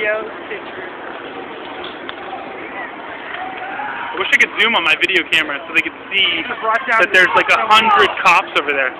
videos. I wish I could zoom on my video camera so they could see that there's like a hundred cops over there.